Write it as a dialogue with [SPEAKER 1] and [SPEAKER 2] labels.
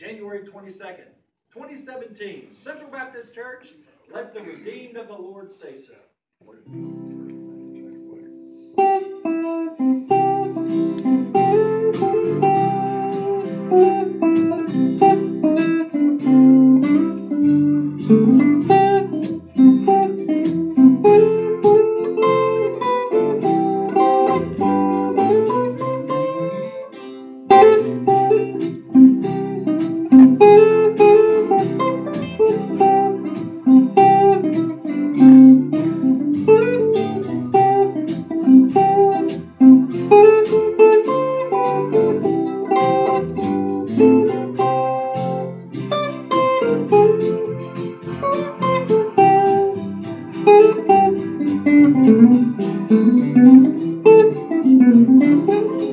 [SPEAKER 1] January 22nd, 2017, Central Baptist Church, let the redeemed of the Lord say so. Thank you.